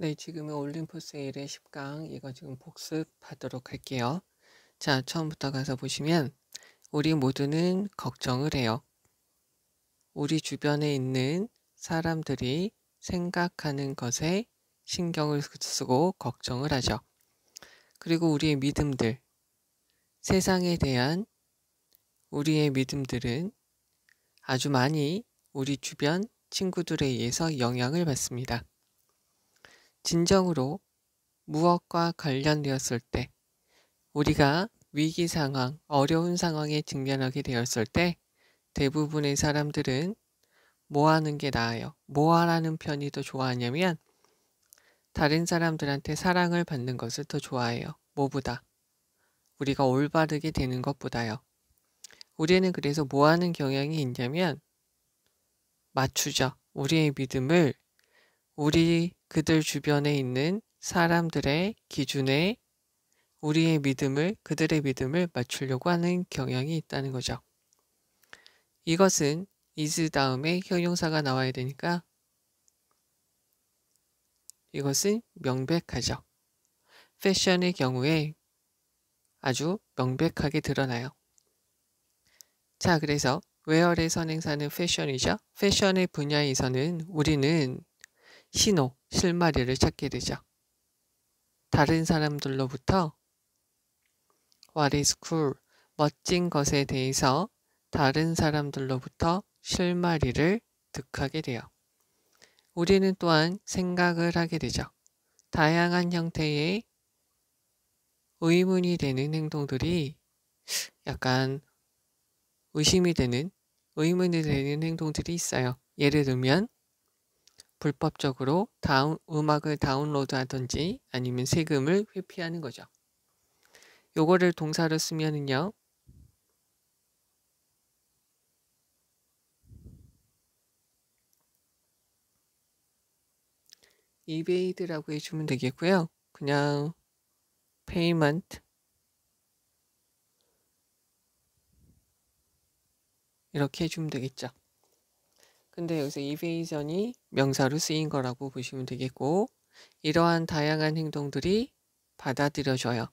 네, 지금은 올림포스 1의 10강 이거 지금 복습하도록 할게요. 자, 처음부터 가서 보시면 우리 모두는 걱정을 해요. 우리 주변에 있는 사람들이 생각하는 것에 신경을 쓰고 걱정을 하죠. 그리고 우리의 믿음들, 세상에 대한 우리의 믿음들은 아주 많이 우리 주변 친구들에 의해서 영향을 받습니다. 진정으로 무엇과 관련되었을 때 우리가 위기 상황, 어려운 상황에 직면하게 되었을 때 대부분의 사람들은 뭐 하는 게 나아요? 뭐 하라는 편이 더 좋아하냐면 다른 사람들한테 사랑을 받는 것을 더 좋아해요. 뭐보다? 우리가 올바르게 되는 것보다요. 우리는 그래서 뭐 하는 경향이 있냐면 맞추죠. 우리의 믿음을 우리 그들 주변에 있는 사람들의 기준에 우리의 믿음을, 그들의 믿음을 맞추려고 하는 경향이 있다는 거죠. 이것은 is 다음에 형용사가 나와야 되니까 이것은 명백하죠. 패션의 경우에 아주 명백하게 드러나요. 자, 그래서 웨어의 선행사는 패션이죠. 패션의 분야에서는 우리는 신호, 실마리를 찾게 되죠. 다른 사람들로부터 what is cool, 멋진 것에 대해서 다른 사람들로부터 실마리를 득하게 돼요. 우리는 또한 생각을 하게 되죠. 다양한 형태의 의문이 되는 행동들이 약간 의심이 되는, 의문이 되는 행동들이 있어요. 예를 들면, 불법적으로 다운, 음악을 다운로드 하든지 아니면 세금을 회피하는 거죠. 요거를 동사로 쓰면은요. 이베이드라고 해주면 되겠고요. 그냥 payment 이렇게 해주면 되겠죠. 근데 여기서 이베이전이 명사로 쓰인 거라고 보시면 되겠고 이러한 다양한 행동들이 받아들여져요.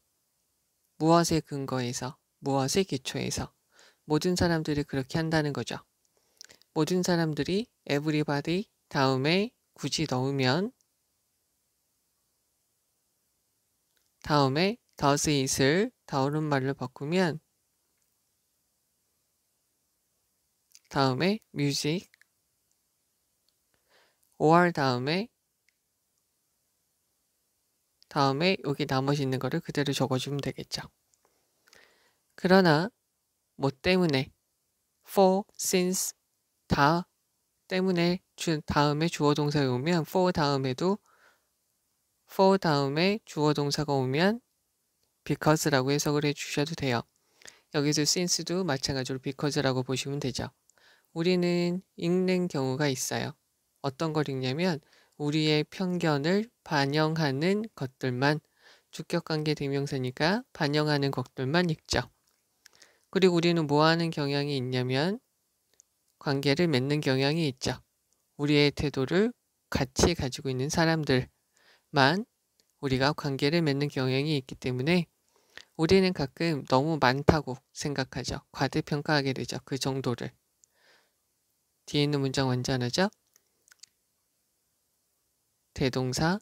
무엇의 근거에서, 무엇의 기초에서 모든 사람들이 그렇게 한다는 거죠. 모든 사람들이 everybody 다음에 굳이 넣으면 다음에 does it을 다우는 말로 바꾸면 다음에 music or 다음에 다음에 여기 나머지 있는 거를 그대로 적어주면 되겠죠. 그러나 뭐 때문에 for, since 다 때문에 주, 다음에 주어 동사가 오면 for 다음에도 for 다음에 주어 동사가 오면 because라고 해석을 해 주셔도 돼요. 여기서 since도 마찬가지로 because라고 보시면 되죠. 우리는 읽는 경우가 있어요. 어떤 걸 읽냐면 우리의 편견을 반영하는 것들만 주격관계 대명사니까 반영하는 것들만 읽죠. 그리고 우리는 뭐 하는 경향이 있냐면 관계를 맺는 경향이 있죠. 우리의 태도를 같이 가지고 있는 사람들만 우리가 관계를 맺는 경향이 있기 때문에 우리는 가끔 너무 많다고 생각하죠. 과대평가하게 되죠. 그 정도를. 뒤에 있는 문장 완전하죠? 대동사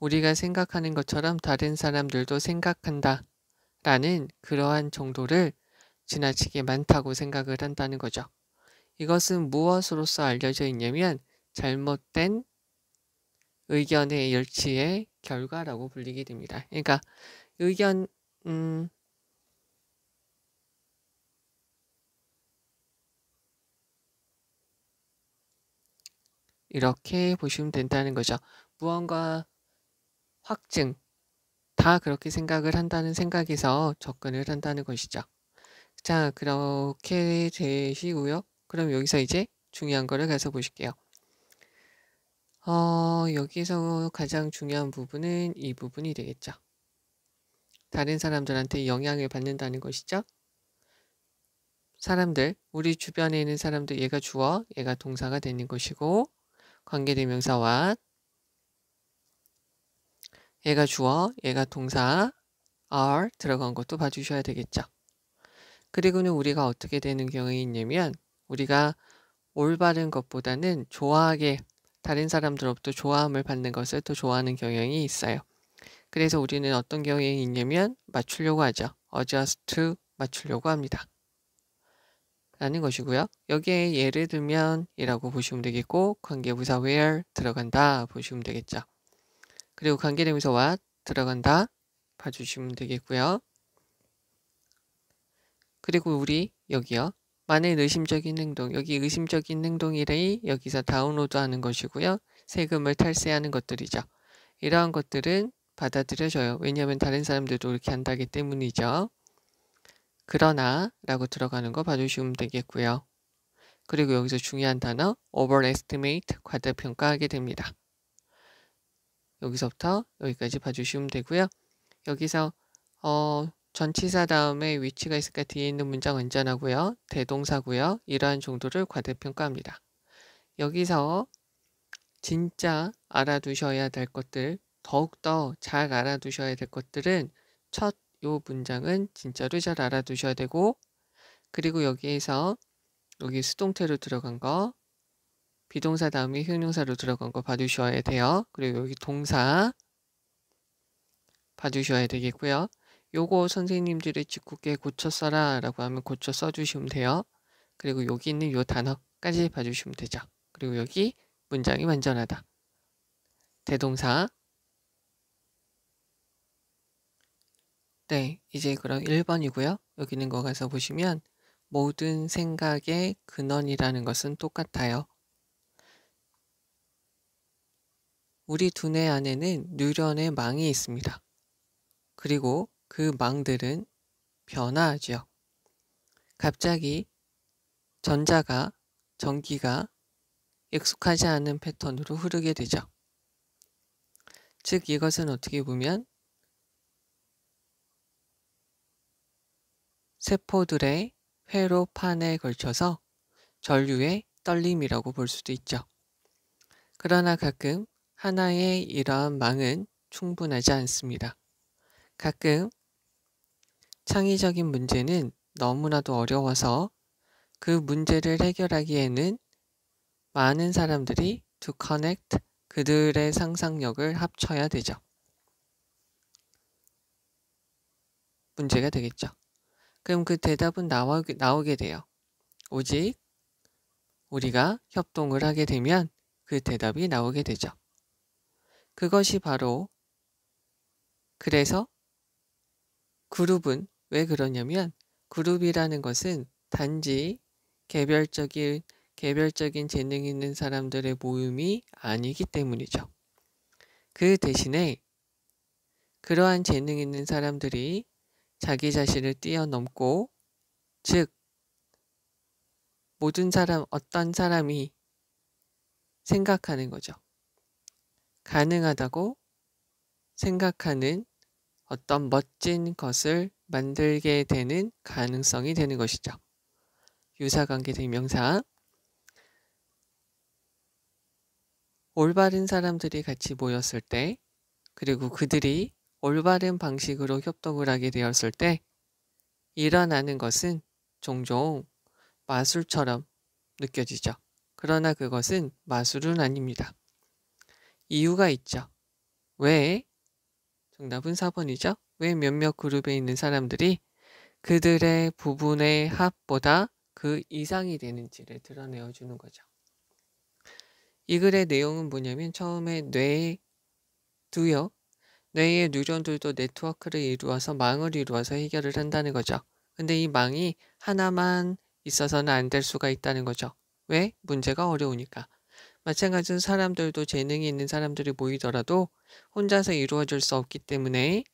우리가 생각하는 것처럼 다른 사람들도 생각한다 라는 그러한 정도를 지나치게 많다고 생각을 한다는 거죠. 이것은 무엇으로서 알려져 있냐면 잘못된 의견의 열치의 결과라고 불리게 됩니다. 그러니까 의견 음, 이렇게 보시면 된다는 거죠. 무언가 확증, 다 그렇게 생각을 한다는 생각에서 접근을 한다는 것이죠. 자, 그렇게 되시고요. 그럼 여기서 이제 중요한 거를 가서 보실게요. 어, 여기서 가장 중요한 부분은 이 부분이 되겠죠. 다른 사람들한테 영향을 받는다는 것이죠. 사람들, 우리 주변에 있는 사람들, 얘가 주어, 얘가 동사가 되는 것이고, 관계대명사와 얘가 주어, 얘가 동사, are 들어간 것도 봐주셔야 되겠죠. 그리고는 우리가 어떻게 되는 경우에 있냐면 우리가 올바른 것보다는 좋아하게 다른 사람들로부터 좋아함을 받는 것을 더 좋아하는 경향이 있어요. 그래서 우리는 어떤 경향이 있냐면 맞추려고 하죠. adjust to 맞추려고 합니다. 라는 것이고요. 여기에 예를 들면 이라고 보시면 되겠고 관계부사 where 들어간다 보시면 되겠죠. 그리고 관계대명사 what 들어간다 봐주시면 되겠고요. 그리고 우리 여기요. 만의 의심적인 행동, 여기 의심적인 행동이래 여기서 다운로드하는 것이고요. 세금을 탈세하는 것들이죠. 이러한 것들은 받아들여져요. 왜냐하면 다른 사람들도 이렇게 한다기 때문이죠. 그러나 라고 들어가는 거 봐주시면 되겠고요. 그리고 여기서 중요한 단어 overestimate 과대평가하게 됩니다. 여기서부터 여기까지 봐주시면 되고요. 여기서 어, 전치사 다음에 위치가 있을까 뒤에 있는 문장 완전하고요. 대동사고요. 이러한 정도를 과대평가합니다. 여기서 진짜 알아두셔야 될 것들 더욱더 잘 알아두셔야 될 것들은 첫 요 문장은 진짜로 잘 알아두셔야 되고 그리고 여기에서 여기 수동태로 들어간 거 비동사 다음에 형용사로 들어간 거 봐주셔야 돼요. 그리고 여기 동사 봐주셔야 되겠고요. 요거 선생님들이 짓궂게 고쳐 써라 라고 하면 고쳐 써주시면 돼요. 그리고 여기 있는 요 단어까지 봐주시면 되죠. 그리고 여기 문장이 완전하다. 대동사 네, 이제 그럼 1번이고요. 여기 있는 거 가서 보시면 모든 생각의 근원이라는 것은 똑같아요. 우리 두뇌 안에는 뉴런의 망이 있습니다. 그리고 그 망들은 변화하죠. 갑자기 전자가 전기가 익숙하지 않은 패턴으로 흐르게 되죠. 즉 이것은 어떻게 보면 세포들의 회로판에 걸쳐서 전류의 떨림이라고 볼 수도 있죠. 그러나 가끔 하나의 이러한 망은 충분하지 않습니다. 가끔 창의적인 문제는 너무나도 어려워서 그 문제를 해결하기에는 많은 사람들이 to connect 그들의 상상력을 합쳐야 되죠. 문제가 되겠죠. 그럼 그 대답은 나오게, 나오게 돼요. 오직 우리가 협동을 하게 되면 그 대답이 나오게 되죠. 그것이 바로 그래서 그룹은 왜 그러냐면 그룹이라는 것은 단지 개별적인 개별적인 재능 있는 사람들의 모임이 아니기 때문이죠. 그 대신에 그러한 재능 있는 사람들이 자기 자신을 뛰어넘고 즉 모든 사람 어떤 사람이 생각하는 거죠. 가능하다고 생각하는 어떤 멋진 것을 만들게 되는 가능성이 되는 것이죠. 유사관계 대명사 올바른 사람들이 같이 모였을 때 그리고 그들이 올바른 방식으로 협동을 하게 되었을 때 일어나는 것은 종종 마술처럼 느껴지죠. 그러나 그것은 마술은 아닙니다. 이유가 있죠. 왜? 정답은 4번이죠. 왜 몇몇 그룹에 있는 사람들이 그들의 부분의 합보다 그 이상이 되는지를 드러내어 주는 거죠. 이 글의 내용은 뭐냐면 처음에 뇌, 두요, 뇌의 뉴런들도 네트워크를 이루어서 망을 이루어서 해결을 한다는 거죠. 근데 이 망이 하나만 있어서는 안 될 수가 있다는 거죠. 왜? 문제가 어려우니까. 마찬가지로 사람들도 재능이 있는 사람들이 모이더라도 혼자서 이루어질 수 없기 때문에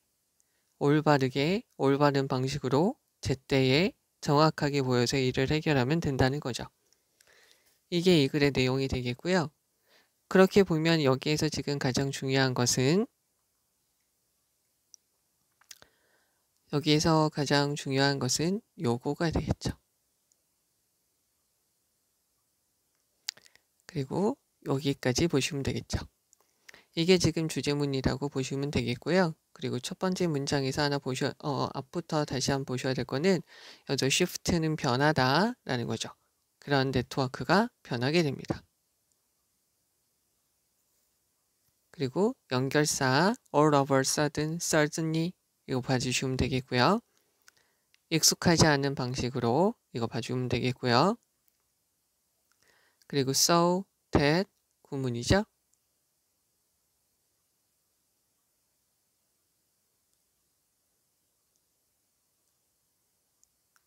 올바르게 올바른 방식으로 제때에 정확하게 모여서 일을 해결하면 된다는 거죠. 이게 이 글의 내용이 되겠고요. 그렇게 보면 여기에서 지금 가장 중요한 것은 여기에서 가장 중요한 것은 요거가 되겠죠. 그리고 여기까지 보시면 되겠죠. 이게 지금 주제문이라고 보시면 되겠고요. 그리고 첫 번째 문장에서 하나 보셔, 어, 앞부터 다시 한번 보셔야 될 거는 여기서 shift는 변하다라는 거죠. 그런 네트워크가 변하게 됩니다. 그리고 연결사 all of a sudden, suddenly 이거 봐주시면 되겠고요. 익숙하지 않은 방식으로 이거 봐주면 되겠고요. 그리고 so that 구문이죠.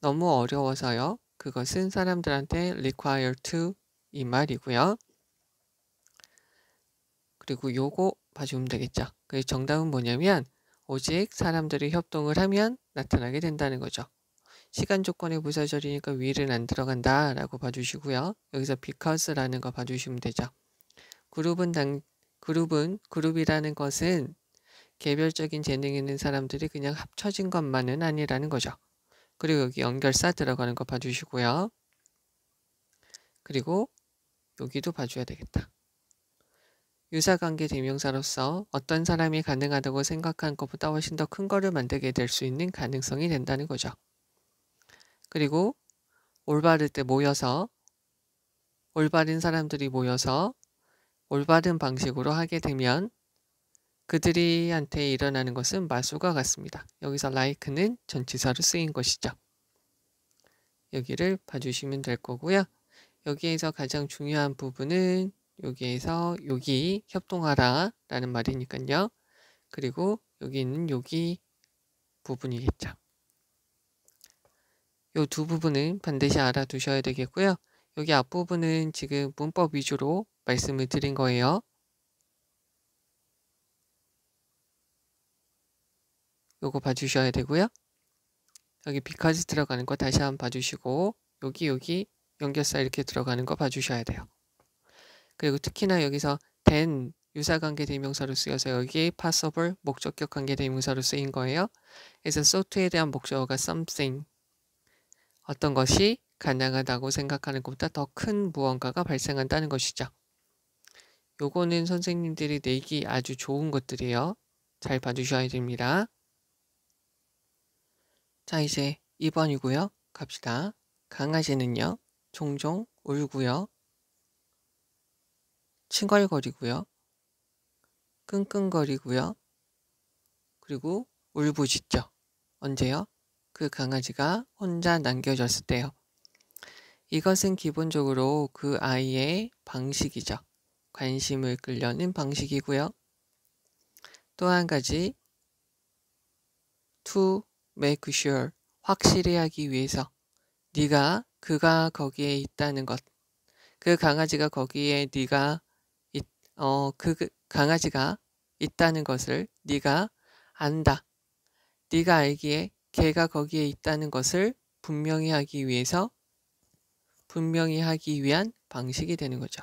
너무 어려워서요. 그것은 사람들한테 require to 이 말이고요. 그리고 요거 봐주면 되겠죠. 그 정답은 뭐냐면 오직 사람들이 협동을 하면 나타나게 된다는 거죠. 시간 조건의 부사절이니까 will은 안 들어간다 라고 봐주시고요. 여기서 because라는 거 봐주시면 되죠. 그룹은 당, 그룹은 그룹이라는 것은 개별적인 재능 있는 사람들이 그냥 합쳐진 것만은 아니라는 거죠. 그리고 여기 연결사 들어가는 거 봐주시고요. 그리고 여기도 봐줘야 되겠다. 유사관계 대명사로서 어떤 사람이 가능하다고 생각한 것보다 훨씬 더 큰 거를 만들게 될 수 있는 가능성이 된다는 거죠. 그리고 올바를 때 모여서 올바른 사람들이 모여서 올바른 방식으로 하게 되면 그들이한테 일어나는 것은 마술과 같습니다. 여기서 like는 전치사로 쓰인 것이죠. 여기를 봐주시면 될 거고요. 여기에서 가장 중요한 부분은 여기에서 여기 협동하라 라는 말이니까요. 그리고 여기 있는 여기 부분이겠죠. 이 두 부분은 반드시 알아두셔야 되겠고요. 여기 앞부분은 지금 문법 위주로 말씀을 드린 거예요. 요거 봐주셔야 되고요. 여기 because 들어가는 거 다시 한번 봐주시고 여기 여기 연결사 이렇게 들어가는 거 봐주셔야 돼요. 그리고 특히나 여기서 then 유사관계 대명사로 쓰여서 여기 possible 목적격 관계 대명사로 쓰인 거예요. 그래서 soto에 대한 목적어가 something 어떤 것이 가능하다고 생각하는 것보다 더 큰 무언가가 발생한다는 것이죠. 요거는 선생님들이 내기 아주 좋은 것들이에요. 잘 봐주셔야 됩니다. 자 이제 2번이고요. 갑시다. 강아지는요. 종종 울고요. 칭얼거리고요. 끙끙거리고요. 그리고 울부짖죠. 언제요? 그 강아지가 혼자 남겨졌을 때요. 이것은 기본적으로 그 아이의 방식이죠. 관심을 끌려는 방식이고요. 또 한 가지 to make sure 확실히 하기 위해서 네가 그가 거기에 있다는 것. 그 강아지가 거기에 네가 어, 그, 그 강아지가 있다는 것을 네가 안다. 네가 알기에 개가 거기에 있다는 것을 분명히 하기 위해서 분명히 하기 위한 방식이 되는 거죠.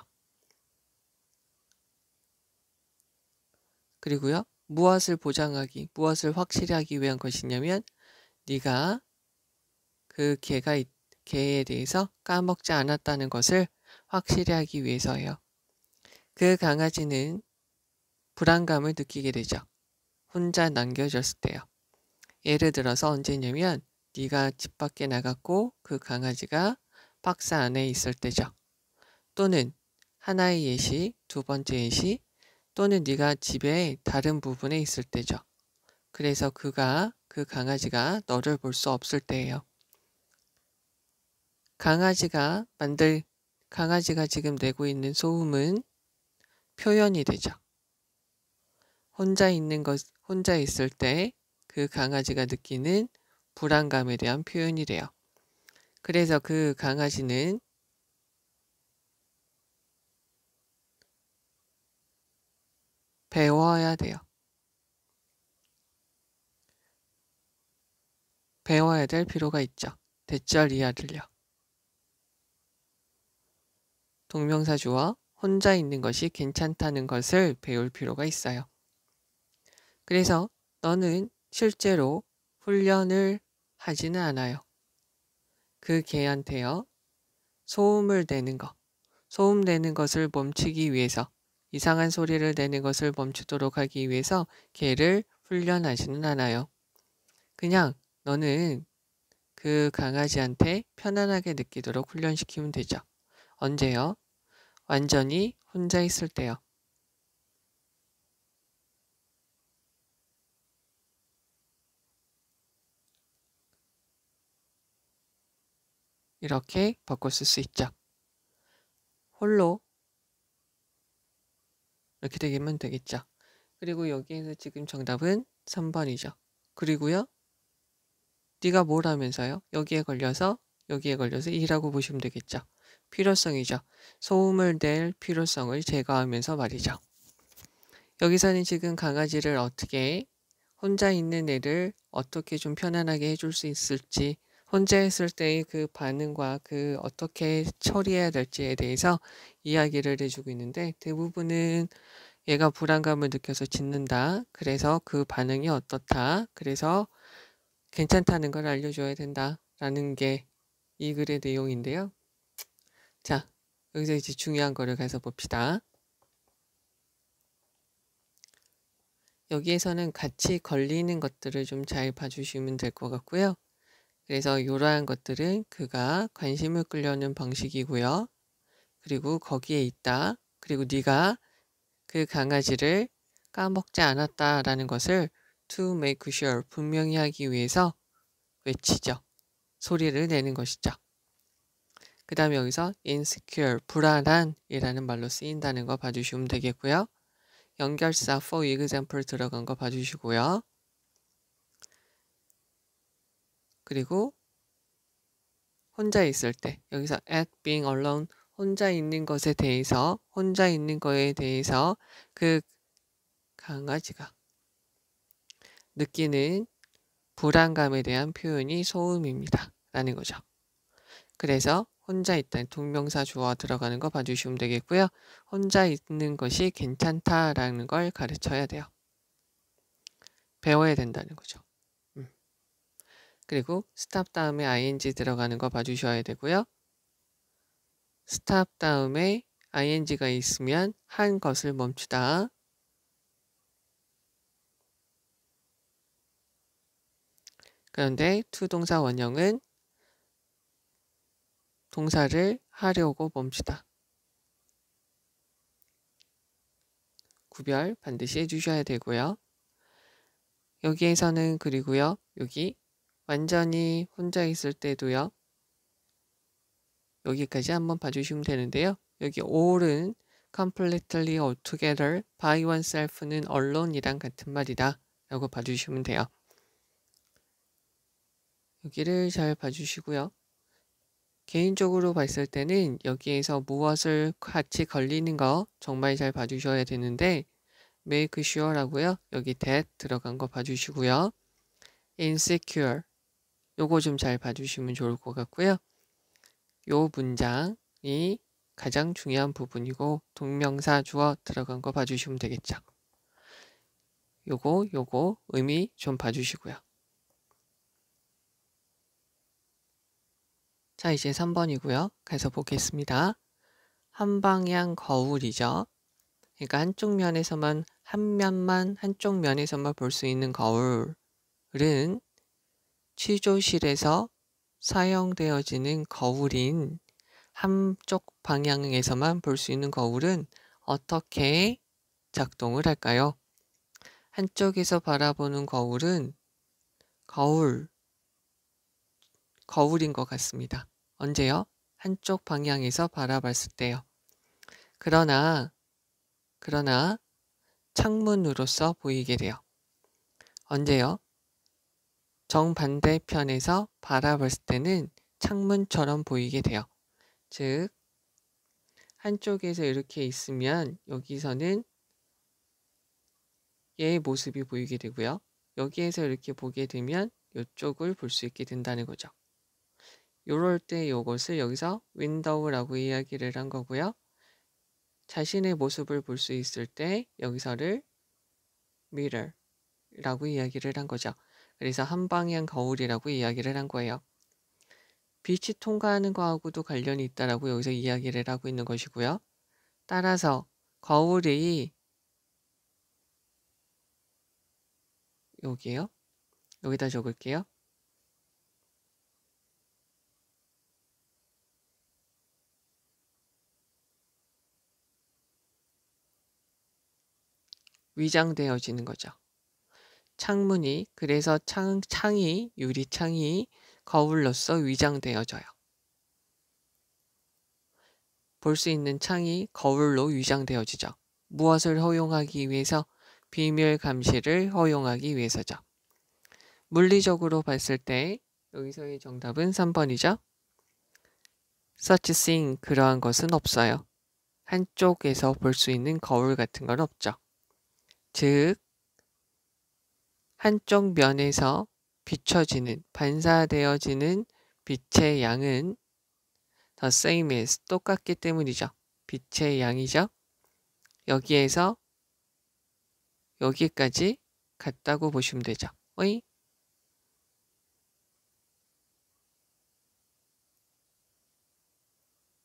그리고요. 무엇을 보장하기, 무엇을 확실히 하기 위한 것이냐면 네가 그 개가 개에 대해서 까먹지 않았다는 것을 확실히 하기 위해서예요. 그 강아지는 불안감을 느끼게 되죠. 혼자 남겨졌을 때요. 예를 들어서 언제냐면 네가 집 밖에 나갔고 그 강아지가 박스 안에 있을 때죠. 또는 하나의 예시, 두 번째 예시, 또는 네가 집에 다른 부분에 있을 때죠. 그래서 그가 그 강아지가 너를 볼 수 없을 때예요. 강아지가 만들 강아지가 지금 내고 있는 소음은 표현이 되죠. 혼자 있는 것, 혼자 있을 때 그 강아지가 느끼는 불안감에 대한 표현이 돼요. 그래서 그 강아지는 배워야 돼요. 배워야 될 필요가 있죠. 대절 이하를요. 동명사 주어 혼자 있는 것이 괜찮다는 것을 배울 필요가 있어요. 그래서 너는 실제로 훈련을 하지는 않아요. 그 개한테요. 소음을 내는 것, 소음 내는 것을 멈추기 위해서 이상한 소리를 내는 것을 멈추도록 하기 위해서 개를 훈련하지는 않아요. 그냥 너는 그 강아지한테 편안하게 느끼도록 훈련시키면 되죠. 언제요? 완전히 혼자 있을 때요. 이렇게 바꿔 쓸 수 있죠. 홀로 이렇게 되면 되겠죠. 그리고 여기에서 지금 정답은 3번이죠. 그리고요. 네가 뭘 하면서요? 여기에 걸려서 여기에 걸려서 2라고 보시면 되겠죠. 필요성이죠. 소음을 낼 필요성을 제거하면서 말이죠. 여기서는 지금 강아지를 어떻게 혼자 있는 애를 어떻게 좀 편안하게 해줄 수 있을지 혼자 있을 때의 그 반응과 그 어떻게 처리해야 될지에 대해서 이야기를 해주고 있는데 대부분은 얘가 불안감을 느껴서 짖는다. 그래서 그 반응이 어떻다. 그래서 괜찮다는 걸 알려줘야 된다. 라는 게 이 글의 내용인데요. 자, 여기서 이제 중요한 거를 가서 봅시다. 여기에서는 같이 걸리는 것들을 좀 잘 봐주시면 될 것 같고요. 그래서 이러한 것들은 그가 관심을 끌려는 방식이고요. 그리고 거기에 있다. 그리고 네가 그 강아지를 까먹지 않았다라는 것을 to make sure 분명히 하기 위해서 외치죠. 소리를 내는 것이죠. 그 다음에 여기서 insecure, 불안한이라는 말로 쓰인다는 거 봐주시면 되겠고요. 연결사 for example 들어간 거 봐주시고요. 그리고 혼자 있을 때 여기서 at being alone 혼자 있는 것에 대해서 혼자 있는 거에 대해서 그 강아지가 느끼는 불안감에 대한 표현이 소음입니다. 라는 거죠. 그래서 혼자 있다 동명사 주어 들어가는 거 봐주시면 되겠고요. 혼자 있는 것이 괜찮다라는 걸 가르쳐야 돼요. 배워야 된다는 거죠. 그리고 stop 다음에 ing 들어가는 거 봐주셔야 되고요. stop 다음에 ing가 있으면 한 것을 멈추다. 그런데 to 동사 원형은 동사를 하려고 멈추다. 구별 반드시 해주셔야 되고요. 여기에서는 그리고요. 여기 완전히 혼자 있을 때도요. 여기까지 한번 봐주시면 되는데요. 여기 all은 completely altogether by oneself는 alone 이랑 같은 말이다 라고 봐주시면 돼요. 여기를 잘 봐주시고요. 개인적으로 봤을 때는 여기에서 무엇을 같이 걸리는 거 정말 잘 봐주셔야 되는데 make sure라고요. 여기 that 들어간 거 봐주시고요. insecure 요거 좀 잘 봐주시면 좋을 것 같고요. 요 문장이 가장 중요한 부분이고 동명사 주어 들어간 거 봐주시면 되겠죠. 요거 요거 의미 좀 봐주시고요. 자 이제 3번이고요. 가서 보겠습니다. 한 방향 거울이죠. 그러니까 한쪽 면에서만 한 면만 한쪽 면에서만 볼 수 있는 거울은 취조실에서 사용되어지는 거울인 한쪽 방향에서만 볼 수 있는 거울은 어떻게 작동을 할까요? 한쪽에서 바라보는 거울은 거울, 거울인 것 같습니다. 언제요? 한쪽 방향에서 바라봤을 때요. 그러나, 그러나 창문으로서 보이게 돼요. 언제요? 정반대편에서 바라봤을 때는 창문처럼 보이게 돼요. 즉, 한쪽에서 이렇게 있으면 여기서는 얘의 모습이 보이게 되고요. 여기에서 이렇게 보게 되면 이쪽을 볼 수 있게 된다는 거죠. 이럴 때 이것을 여기서 윈도우라고 이야기를 한 거고요. 자신의 모습을 볼 수 있을 때 여기서를 mirror라고 이야기를 한 거죠. 그래서 한방향 거울이라고 이야기를 한 거예요. 빛이 통과하는 거하고도 관련이 있다라고 여기서 이야기를 하고 있는 것이고요. 따라서 거울이 여기요. 여기다 적을게요. 위장되어지는 거죠. 창문이 그래서 창, 창이 유리창이 거울로서 위장되어져요. 볼 수 있는 창이 거울로 위장되어지죠. 무엇을 허용하기 위해서 비밀 감시를 허용하기 위해서죠. 물리적으로 봤을 때 여기서의 정답은 3번이죠. such thing 그러한 것은 없어요. 한쪽에서 볼 수 있는 거울 같은 건 없죠. 즉 한쪽 면에서 비춰지는 반사되어지는 빛의 양은 the same as 똑같기 때문이죠. 빛의 양이죠. 여기에서 여기까지 같다고 보시면 되죠. 어이?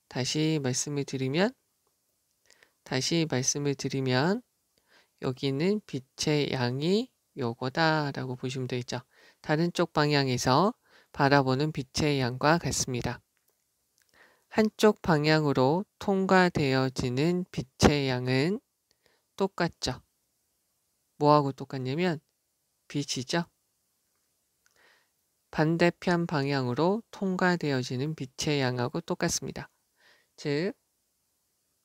다시 말씀을 드리면 다시 말씀을 드리면 여기는 빛의 양이 요거다라고 보시면 되겠죠. 다른 쪽 방향에서 바라보는 빛의 양과 같습니다. 한쪽 방향으로 통과되어지는 빛의 양은 똑같죠. 뭐하고 똑같냐면 빛이죠. 반대편 방향으로 통과되어지는 빛의 양하고 똑같습니다. 즉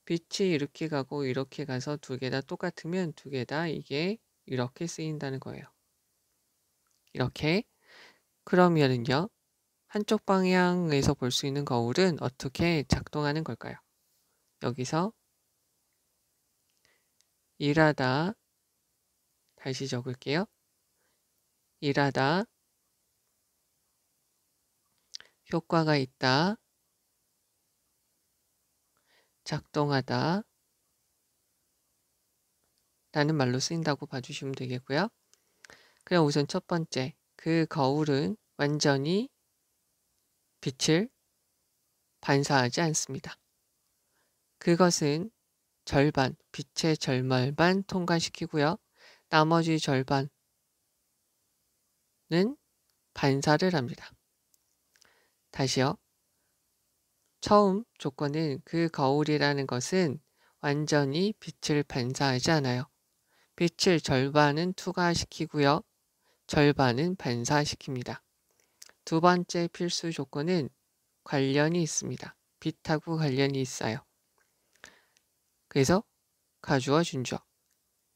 빛이 이렇게 가고 이렇게 가서 두 개 다 똑같으면 두 개 다 이게 이렇게 쓰인다는 거예요. 이렇게 그러면은요. 한쪽 방향에서 볼 수 있는 거울은 어떻게 작동하는 걸까요? 여기서 일하다 다시 적을게요. 일하다 효과가 있다. 작동하다 라는 말로 쓰인다고 봐주시면 되겠고요. 그럼 우선 첫 번째, 그 거울은 완전히 빛을 반사하지 않습니다. 그것은 절반, 빛의 절말만 통과시키고요. 나머지 절반은 반사를 합니다. 다시요. 처음 조건은 그 거울이라는 것은 완전히 빛을 반사하지 않아요. 빛을 절반은 투과시키고요. 절반은 반사시킵니다. 두 번째 필수 조건은 관련이 있습니다. 빛하고 관련이 있어요. 그래서 가주어 준주어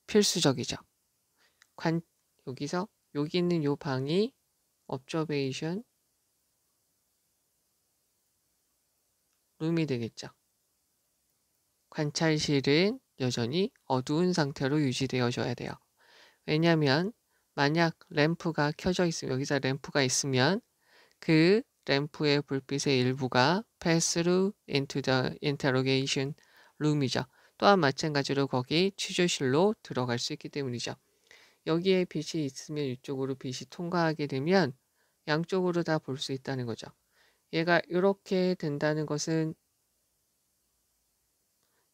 필수적이죠. 관 여기서 여기 있는 요 방이 observation 룸이 되겠죠. 관찰실은 여전히 어두운 상태로 유지되어줘야 돼요. 왜냐하면 만약 램프가 켜져 있으면 여기서 램프가 있으면 그 램프의 불빛의 일부가 pass through into the interrogation room이죠. 또한 마찬가지로 거기 취조실로 들어갈 수 있기 때문이죠. 여기에 빛이 있으면 이쪽으로 빛이 통과하게 되면 양쪽으로 다 볼 수 있다는 거죠. 얘가 이렇게 된다는 것은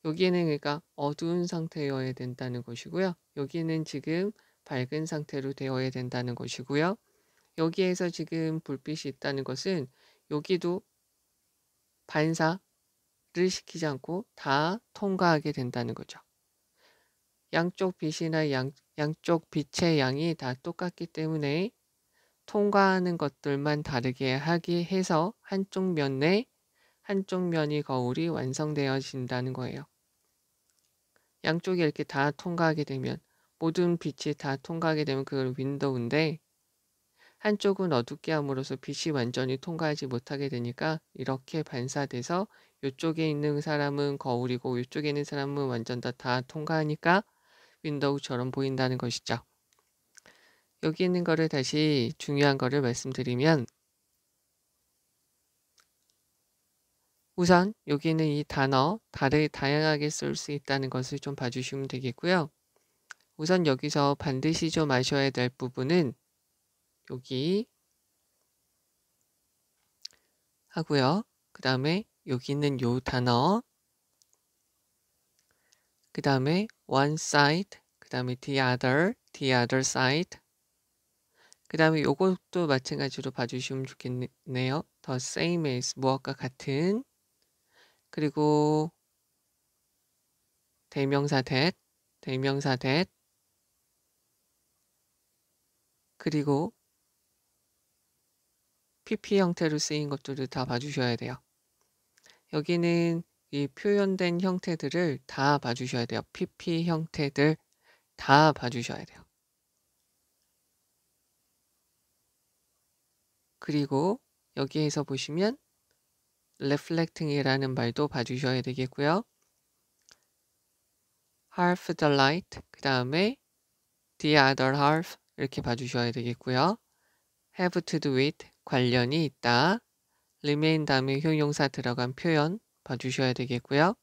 여기에는 그러니까 어두운 상태여야 된다는 것이고요. 여기는 지금 밝은 상태로 되어야 된다는 것이고요. 여기에서 지금 불빛이 있다는 것은 여기도 반사를 시키지 않고 다 통과하게 된다는 거죠. 양쪽 빛이나 양, 양쪽 빛의 양이 다 똑같기 때문에 통과하는 것들만 다르게 하기 해서 한쪽 면에 한쪽 면이 거울이 완성되어진다는 거예요. 양쪽이 이렇게 다 통과하게 되면 모든 빛이 다 통과하게 되면 그걸 윈도우인데 한쪽은 어둡게 함으로써 빛이 완전히 통과하지 못하게 되니까 이렇게 반사돼서 이쪽에 있는 사람은 거울이고 이쪽에 있는 사람은 완전 다, 다 통과하니까 윈도우처럼 보인다는 것이죠. 여기 있는 거를 다시 중요한 거를 말씀드리면 우선 여기는 이 단어 다르 다양하게 쓸 수 있다는 것을 좀 봐주시면 되겠고요. 우선 여기서 반드시 좀 아셔야 될 부분은 여기 하고요. 그 다음에 여기 있는 요 단어 그 다음에 one side, 그 다음에 the other, the other side. 그 다음에 요것도 마찬가지로 봐주시면 좋겠네요. the same as 무엇과 같은 그리고 대명사 that, 대명사 that 그리고 PP 형태로 쓰인 것들을 다 봐주셔야 돼요. 여기는 이 표현된 형태들을 다 봐주셔야 돼요. PP 형태들 다 봐주셔야 돼요. 그리고 여기에서 보시면 reflecting이라는 말도 봐주셔야 되겠고요. half the light 그 다음에 the other half 이렇게 봐주셔야 되겠고요. have to do with 관련이 있다. remain 다음에 효용사 들어간 표현 봐주셔야 되겠고요.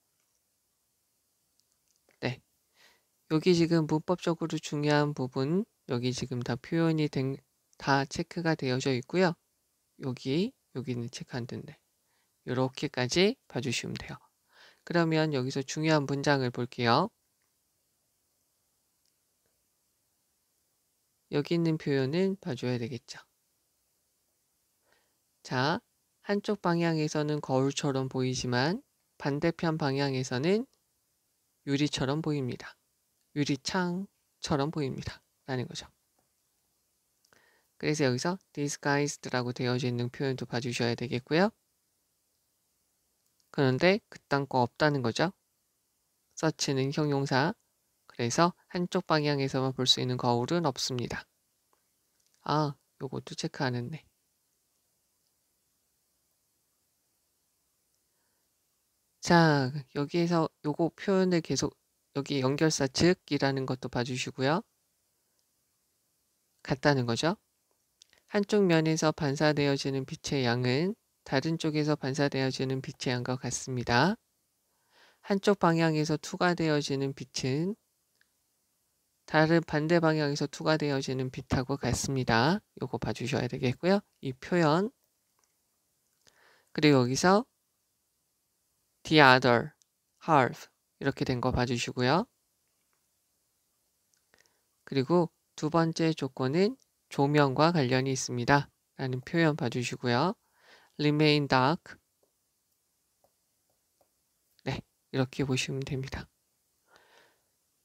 네. 여기 지금 문법적으로 중요한 부분 여기 지금 다 표현이 된, 다 체크가 되어져 있고요. 여기 여기는 체크 안 된대. 이렇게까지 봐주시면 돼요. 그러면 여기서 중요한 문장을 볼게요. 여기 있는 표현은 봐줘야 되겠죠. 자, 한쪽 방향에서는 거울처럼 보이지만 반대편 방향에서는 유리처럼 보입니다. 유리창처럼 보입니다. 라는 거죠. 그래서 여기서 disguised라고 되어져 있는 표현도 봐주셔야 되겠고요. 그런데 그딴 거 없다는 거죠. 서치는 형용사. 그래서 한쪽 방향에서만 볼 수 있는 거울은 없습니다. 아, 요것도 체크 안 했네. 자, 여기에서 요거 표현을 계속 여기 연결사 즉이라는 것도 봐주시고요. 같다는 거죠. 한쪽 면에서 반사되어지는 빛의 양은 다른 쪽에서 반사되어지는 빛의 양과 같습니다. 한쪽 방향에서 투과되어지는 빛은 다른 반대 방향에서 투과되어지는 빛하고 같습니다. 요거 봐주셔야 되겠고요. 이 표현 그리고 여기서 the other half 이렇게 된 거 봐주시고요. 그리고 두 번째 조건은 조명과 관련이 있습니다. 라는 표현 봐주시고요. remain dark 네, 이렇게 보시면 됩니다.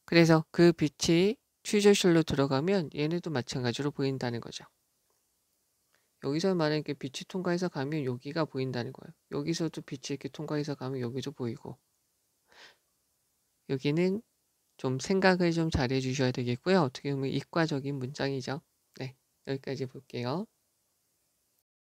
그래서 그 빛이 취조실로 들어가면 얘네도 마찬가지로 보인다는 거죠. 여기서 만약에 빛이 통과해서 가면 여기가 보인다는 거예요. 여기서도 빛이 이렇게 통과해서 가면 여기도 보이고 여기는 좀 생각을 좀 잘해 주셔야 되겠고요. 어떻게 보면 이과적인 문장이죠. 네, 여기까지 볼게요.